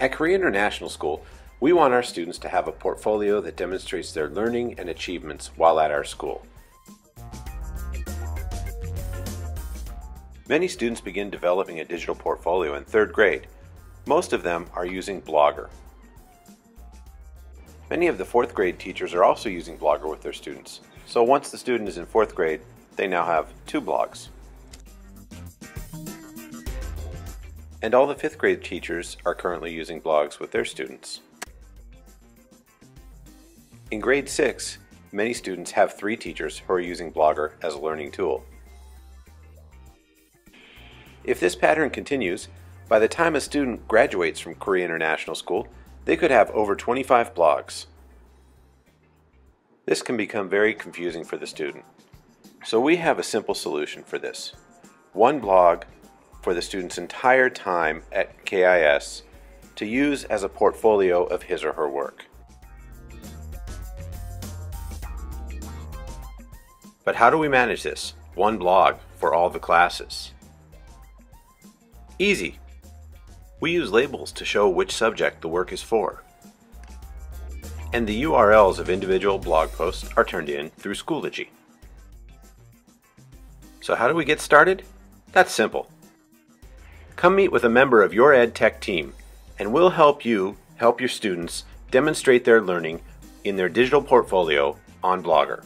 At Korea International School, we want our students to have a portfolio that demonstrates their learning and achievements while at our school. Many students begin developing a digital portfolio in third grade. Most of them are using Blogger. Many of the fourth grade teachers are also using Blogger with their students. So once the student is in fourth grade, they now have two blogs. And all the fifth grade teachers are currently using blogs with their students. In grade 6, many students have three teachers who are using Blogger as a learning tool. If this pattern continues, by the time a student graduates from Korea International School, they could have over 25 blogs. This can become very confusing for the student. So we have a simple solution for this. One blog for the student's entire time at KIS to use as a portfolio of his or her work. But how do we manage this? One blog for all the classes. Easy. We use labels to show which subject the work is for. And the URLs of individual blog posts are turned in through Schoology. So how do we get started? That's simple. Come meet with a member of your ed tech team and we'll help you help your students demonstrate their learning in their digital portfolio on Blogger.